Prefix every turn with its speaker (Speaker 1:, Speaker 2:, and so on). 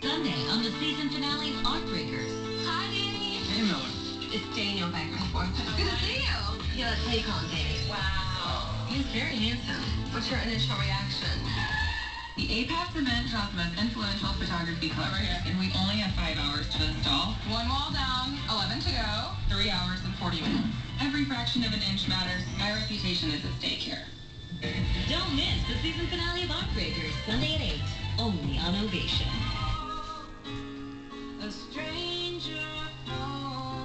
Speaker 1: Sunday on the season finale of Art Breakers.
Speaker 2: Hi, Danny.
Speaker 3: Hey, Miller.
Speaker 2: It's Daniel back and forth. Good to see you. Yeah, let's Danny. Wow. He's very handsome. What's your initial reaction?
Speaker 4: The APAP event draws the most influential photography club right and we only have five hours to install. One wall down, 11 to go, three hours and 40 minutes. Every fraction of an inch matters. My reputation is at stake here.
Speaker 1: Don't miss the season finale of Art Breakers Sunday at 8, only on Ovation.